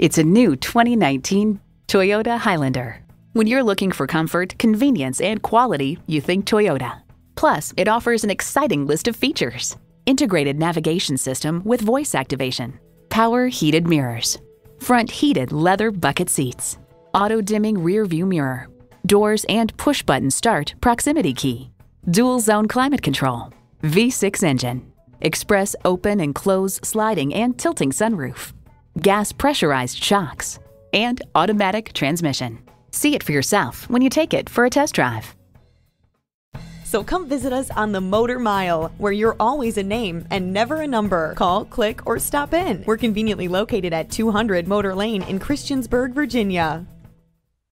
It's a new 2019 Toyota Highlander. When you're looking for comfort, convenience, and quality, you think Toyota. Plus, it offers an exciting list of features. Integrated navigation system with voice activation, power heated mirrors, front heated leather bucket seats, auto dimming rear view mirror, doors and push button start proximity key, dual zone climate control, V6 engine, express open and close sliding and tilting sunroof, gas pressurized shocks, and automatic transmission. See it for yourself when you take it for a test drive. So come visit us on the Motor Mile, where you're always a name and never a number. Call, click, or stop in. We're conveniently located at 200 Motor Lane in Christiansburg, Virginia.